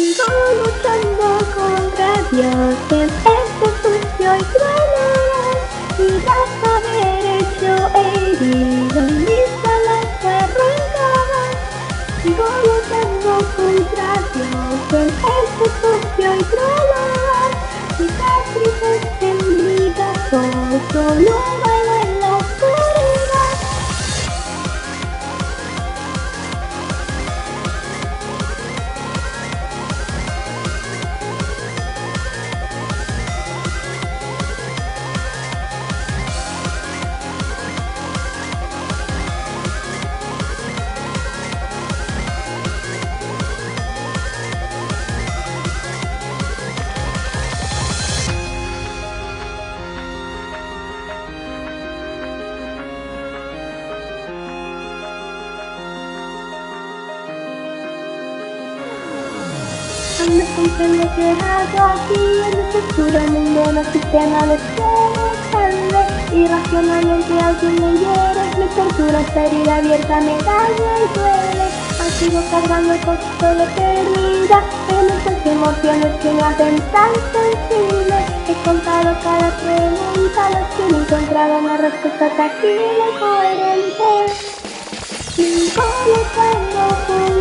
Sigo luchando contra Dios en este sucio y cruel lugar. Y tras haber hecho herido mis alas arrancadas. Sigo luchando contra Dios en este sucio y cruel lugar. Cuando comprendo que hago aquí en este oscuro mundo no existen adicciones sangre Irracionalmente alguien me hiere, me tortura esta herida abierta, me daña y duele. Sigo cargando con solo eternidad En estas emociones que me hacen tan sensible. He contado cada pregunta, las que no he encontrado una respuesta tangible y coherente. Sigo luchando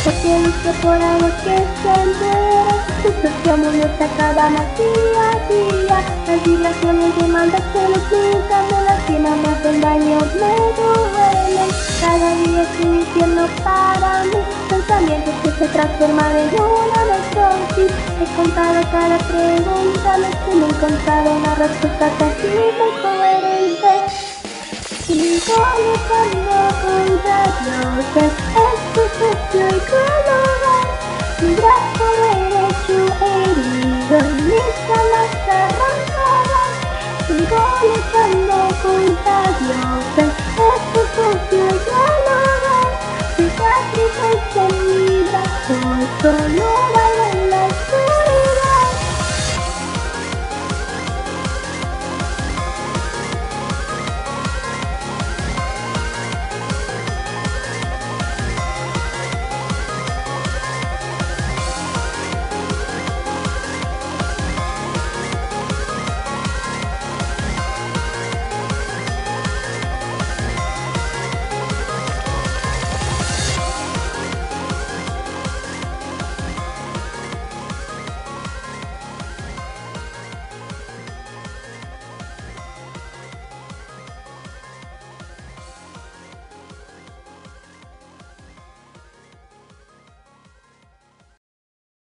Lucho por algo que Tu propio mundo se acaba más día a día Las vibraciones de maldad que explican Me lastiman, me hacen daño, me duelen. Cada día es un infierno para mí Pensamientos que se transforman en una necrosis He contado cada pregunta que no he encontrado una respuesta tangible y coherente Sigo luchando contra Dios en este sucio y cruel lugar Libras por el hecho herido y mis alas arrancadas Sigo luchando contra Dios en este sucio y cruel lugar Cicatrices en mi razón, solo